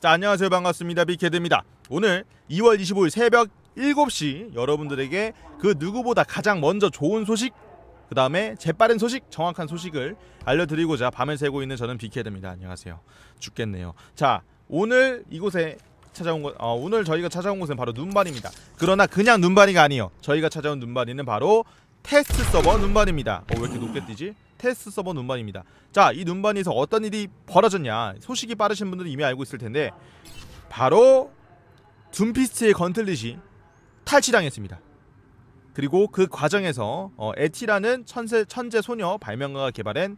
자 안녕하세요. 반갑습니다. 빅헤드입니다. 오늘 2월 25일 새벽 7시 여러분들에게 그 누구보다 가장 먼저 좋은 소식 그 다음에 재빠른 소식 정확한 소식을 알려드리고자 밤을 새고 있는 저는 빅헤드입니다. 안녕하세요. 죽겠네요. 자 오늘 이곳에 찾아온 곳 어, 오늘 저희가 찾아온 곳은 바로 눔바니입니다. 그러나 그냥 눔바니가 아니요. 저희가 찾아온 눔바니는 바로 테스트 서버 눔바니입니다. 어, 왜 이렇게 높게 뜨지? 테스트 서버 눔바니입니다 자 이 눈반에서 어떤 일이 벌어졌냐 소식이 빠르신 분들은 이미 알고 있을 텐데 바로 둠피스트의 건틀릿이 탈취당했습니다 그리고 그 과정에서 어, 에티라는 천재, 천재 소녀 발명가가 개발한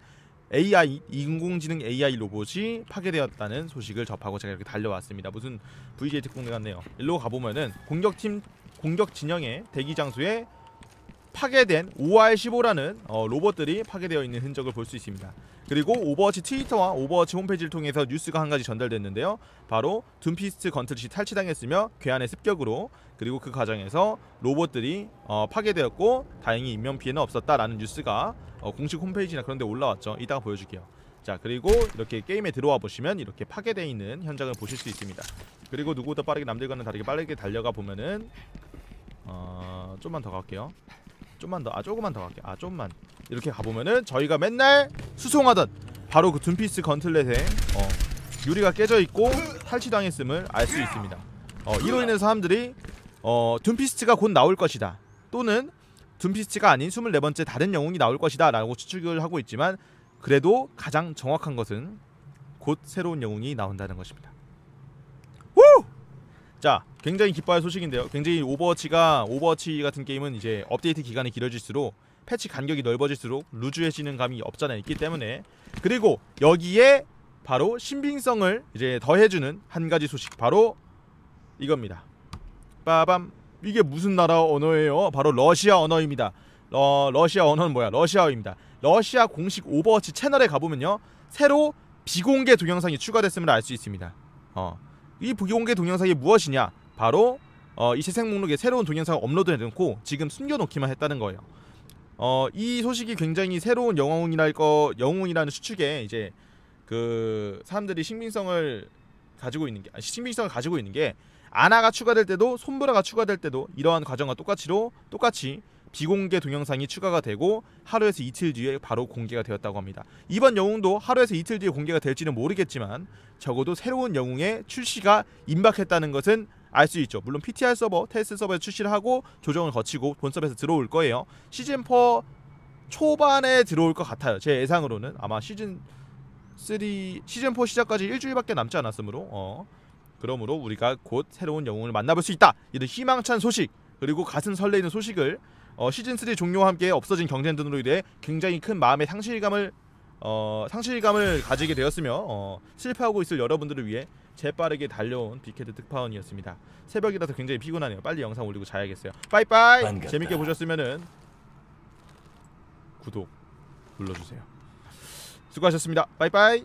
AI 인공지능 AI 로봇이 파괴되었다는 소식을 접하고 제가 이렇게 달려왔습니다. 무슨 VJ 특공대 같네요. 일로 가보면은 공격팀 공격 진영의 대기 장소에 파괴된 OR15라는 어, 로봇들이 파괴되어 있는 흔적을 볼 수 있습니다. 그리고 오버워치 트위터와 오버워치 홈페이지를 통해서 뉴스가 한 가지 전달됐는데요. 바로 둠피스트 건틀릿이 탈취당했으며 괴한의 습격으로 그리고 그 과정에서 로봇들이 어, 파괴되었고 다행히 인명 피해는 없었다라는 뉴스가 어, 공식 홈페이지나 그런 데 올라왔죠. 이따가 보여줄게요. 자 그리고 이렇게 게임에 들어와 보시면 이렇게 파괴되어 있는 현장을 보실 수 있습니다. 그리고 누구보다 빠르게 남들과는 다르게 빠르게 달려가 보면은 어, 좀만 더 갈게요. 좀만 더, 아 조금만 더 갈게. 아 좀만 이렇게 가보면은 저희가 맨날 수송하던 바로 그 둠피스 건틀렛에 어, 유리가 깨져 있고 탈취당했음을 알 수 있습니다. 어, 이로 인해 사람들이 어, 둠피스트가 곧 나올 것이다. 또는 둠피스트가 아닌 24번째 다른 영웅이 나올 것이다 라고 추측을 하고 있지만 그래도 가장 정확한 것은 곧 새로운 영웅이 나온다는 것입니다. 우! 자, 굉장히 기뻐할 소식인데요. 굉장히 오버워치가 오버워치 같은 게임은 이제 업데이트 기간이 길어질수록 패치 간격이 넓어질수록 루즈해지는 감이 없잖아 있기 때문에 그리고 여기에 바로 신빙성을 이제 더해주는 한 가지 소식 바로 이겁니다. 빠밤 이게 무슨 나라 언어예요? 바로 러시아 언어입니다. 어, 러시아 언어는 뭐야? 러시아어입니다. 러시아 공식 오버워치 채널에 가보면요 새로 비공개 동영상이 추가됐음을 알 수 있습니다. 어, 이 비공개 동영상이 무엇이냐? 바로 어, 이 재생 목록에 새로운 동영상을 업로드해놓고 지금 숨겨놓기만 했다는 거예요. 어, 이 소식이 굉장히 새로운 영웅이랄 거 영웅이라는 추측에 이제 그 사람들이 신빙성을 가지고 있는 게 신빙성을 가지고 있는 게 아나가 추가될 때도 솜브라가 추가될 때도 이러한 과정과 똑같이로 똑같이 비공개 동영상이 추가가 되고 하루에서 이틀 뒤에 바로 공개가 되었다고 합니다. 이번 영웅도 하루에서 이틀 뒤에 공개가 될지는 모르겠지만 적어도 새로운 영웅의 출시가 임박했다는 것은 알 수 있죠. 물론 PTR 서버, 테스트 서버에 출시를 하고 조정을 거치고 본 서버에서 들어올 거예요. 시즌 4 초반에 들어올 것 같아요. 제 예상으로는 아마 시즌 3 시즌 4 시작까지 일주일밖에 남지 않았으므로 어. 그러므로 우리가 곧 새로운 영웅을 만나볼 수 있다. 이런 희망찬 소식 그리고 가슴 설레이는 소식을 어, 시즌 3 종료와 함께 없어진 경쟁 등으로 인해 굉장히 큰 마음의 상실감을 어, 상실감을 가지게 되었으며 어, 실패하고 있을 여러분들을 위해 재빠르게 달려온 빅헤드 특파원이었습니다. 새벽이라서 굉장히 피곤하네요. 빨리 영상 올리고 자야겠어요. 빠이빠이. 반갑다. 재밌게 보셨으면은 구독 눌러주세요. 수고하셨습니다. 빠이빠이.